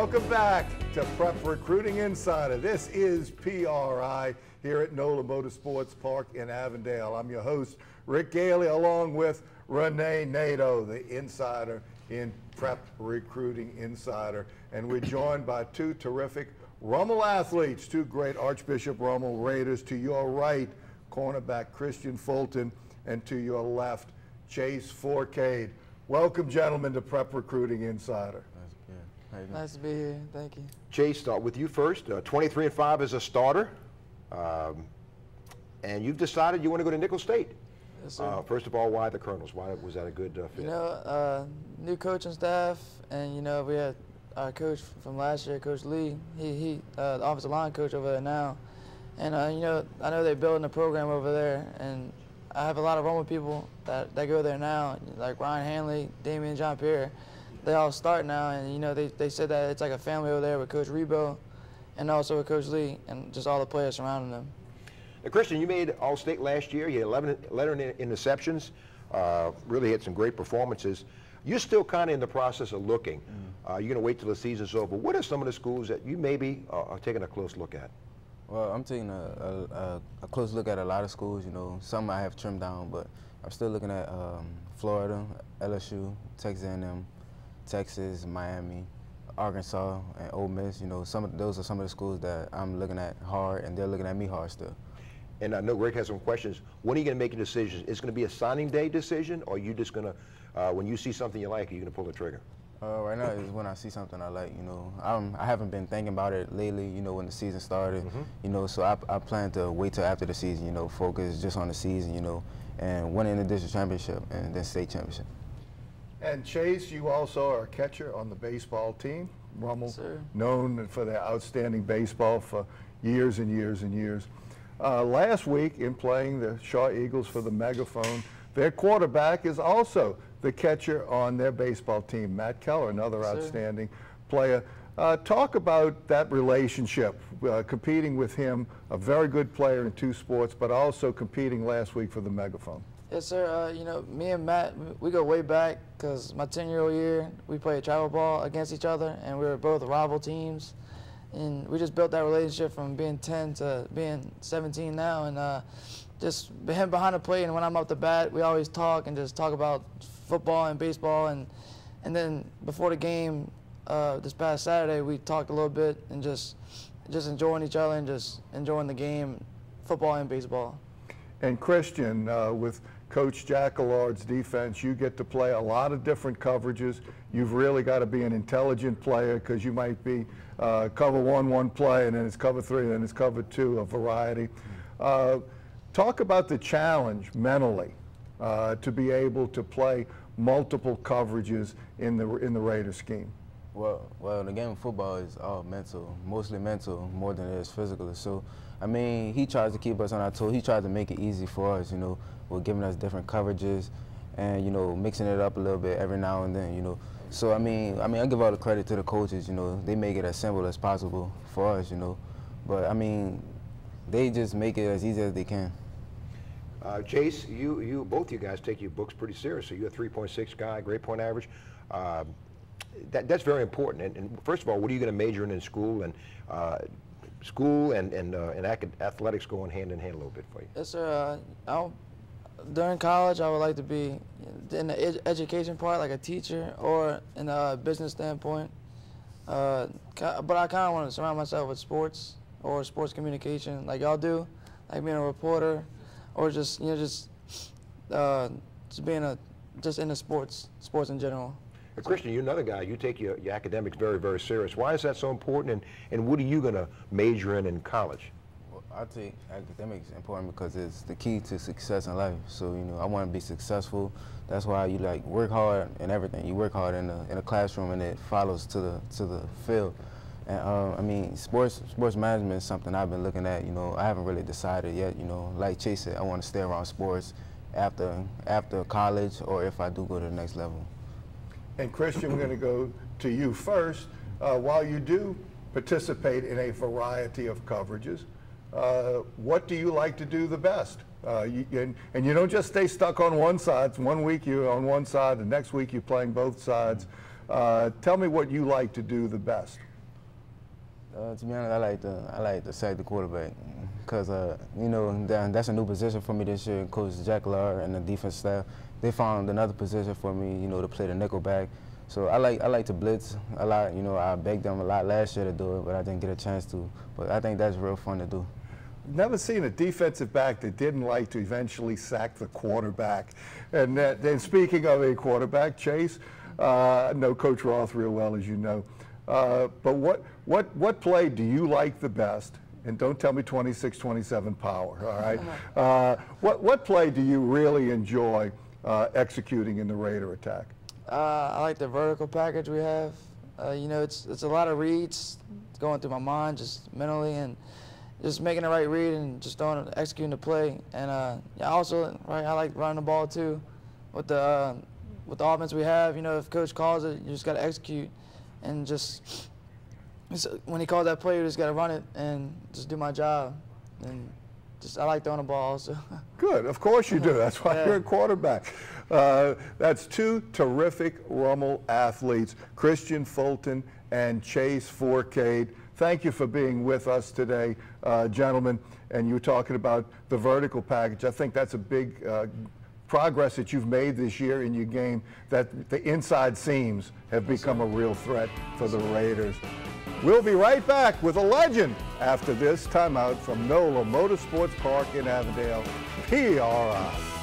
Welcome back to Prep Recruiting Insider. This is PRI here at NOLA Motorsports Park in Avondale. I'm your host, Rick Gailey, along with Renee Nato, the insider in Prep Recruiting Insider. And we're joined by two terrific Rummel athletes, two great Archbishop Rummel Raiders. To your right, cornerback Christian Fulton, and to your left, Chase Forcade. Welcome, gentlemen, to Prep Recruiting Insider. Nice to be here. Thank you. Chase, start with you first. Uh, 23 and 5 as a starter. Um, and you've decided you want to go to Nicholls State. Yes. Uh, first of all, why the Colonels? Why was that a good uh, fit? you know, uh, new coaching staff, and you know, we had our coach from last year, Coach Lee. He, he uh, the offensive line coach over there now, and uh, you know, I know they're building a program over there, and I have a lot of Rummel people that, that go there now, like Ryan Hanley, Damian John Pierre. They all start now, and you know, they, they said that it's like a family over there with Coach Rebowe, and also with Coach Lee, and just all the players surrounding them. Now, Christian, you made All-State last year. You had 11, 11 interceptions. Uh, really had some great performances. You're still kind of in the process of looking. Mm. Uh, you're going to wait till the season's over. What are some of the schools that you maybe uh, are taking a close look at? Well, I'm taking a, a, a, close look at a lot of schools. You know, some I have trimmed down, but I'm still looking at um, Florida, LSU, Texas A&M, Texas, Miami, Arkansas, and Ole Miss. You know, some of those are some of the schools that I'm looking at hard, and they're looking at me hard still. And I know Greg has some questions. When are you going to make a decision? Is it going to be a signing day decision, or are you just going to, uh, when you see something you like, are you going to pull the trigger? Uh, right now is when I see something I like. You know, I'm, I haven't been thinking about it lately. You know, when the season started. Mhm. You know, so I, I plan to wait till after the season. You know, focus just on the season. You know, and winning the district championship and then state championship. And Chase, you also are a catcher on the baseball team. Rummel, sir. known for their outstanding baseball for years and years and years. Uh, last week, in playing the Shaw Eagles for the megaphone, their quarterback is also the catcher on their baseball team, Matt Keller, another sir. outstanding player. Uh, talk about that relationship, uh, competing with him, a very good player in two sports, but also competing last week for the megaphone. Yes, sir. Uh, you know, me and Matt, we go way back because my 10-year-old year, we played travel ball against each other, and we were both rival teams. And we just built that relationship from being 10 to being 17 now. And uh, just him behind the plate, and when I'm up the bat, we always talk and just talk about football and baseball. And, and then before the game uh, this past Saturday, we talked a little bit and just, just enjoying each other and just enjoying the game, football and baseball. And Christian, uh, with Coach Jack Allard's defense, you get to play a lot of different coverages. You've really got to be an intelligent player because you might be uh, cover one, one play, and then it's cover three, and then it's cover two, a variety. Uh, talk about the challenge mentally uh, to be able to play multiple coverages in the in the Raider scheme. Well, well, the game of football is all mental, mostly mental, more than it is physical. So, I mean, he tries to keep us on our toes. He tries to make it easy for us, you know, with giving us different coverages, and you know, mixing it up a little bit every now and then, you know. So, I mean, I mean, I give all the credit to the coaches. You know, they make it as simple as possible for us, you know. But I mean, they just make it as easy as they can. Uh, Chase, you, you, both you guys take your books pretty seriously. You're a 3.6 guy, great point average. Um, that, that's very important. And, and first of all, what are you going to major in in school? And uh, school and and, uh, and athletics going hand in hand a little bit for you. Yes, sir. Uh, during college, I would like to be in the ed- education part, like a teacher, or in a business standpoint. Uh, but I kind of want to surround myself with sports or sports communication, like y'all do, like being a reporter, or just you know just uh, just being a just in the sports sports in general. Christian, you're another guy. You take your, your academics very, very serious. Why is that so important? And, and what are you going to major in in college? Well, I take academics important because it's the key to success in life. So you know, I want to be successful. That's why you like work hard and everything. You work hard in the in the classroom, and it follows to the to the field. And uh, I mean, sports sports management is something I've been looking at. You know, I haven't really decided yet. You know, like Chase said, I want to stay around sports after after college, or if I do go to the next level. And Christian, we're going to go to you first. Uh, while you do participate in a variety of coverages, uh, what do you like to do the best? Uh, you, and, and you don't just stay stuck on one side. One week you're on one side, the next week you're playing both sides. Uh, tell me what you like to do the best. Uh, to be honest, I like to I like to sack the quarterback because uh, you know that, that's a new position for me this year. Coach Jack Lar and the defense staff they found another position for me, you know, to play the nickel back. So I like I like to blitz a lot. You know, I begged them a lot last year to do it, but I didn't get a chance to. But I think that's real fun to do. Never seen a defensive back that didn't like to eventually sack the quarterback. And then speaking of a quarterback, Chase, uh, I know Coach Roth real well, as you know. Uh, but what, what, what play do you like the best? And don't tell me 26, 27 power, all right? Uh, what, what play do you really enjoy uh, executing in the Raider attack? Uh, I like the vertical package we have. Uh, you know, it's, it's a lot of reads going through my mind just mentally and just making the right read and just throwing, executing the play. And uh, yeah, also, right, I like running the ball too. With the, uh, with the offense we have, you know, if coach calls it, you just got to execute and just when he called that play, you just got to run it and just do my job. And just I like throwing the ball also. Good, of course you do. That's why yeah. you're a quarterback. Uh, that's two terrific Rummel athletes, Christian Fulton and Chase Forcade. Thank you for being with us today, uh, gentlemen. And you were talking about the vertical package. I think that's a big uh, progress that you've made this year in your game, that the inside seams have become a real threat for the Raiders. We'll be right back with a legend after this timeout from NOLA Motorsports Park in Avondale, PRI.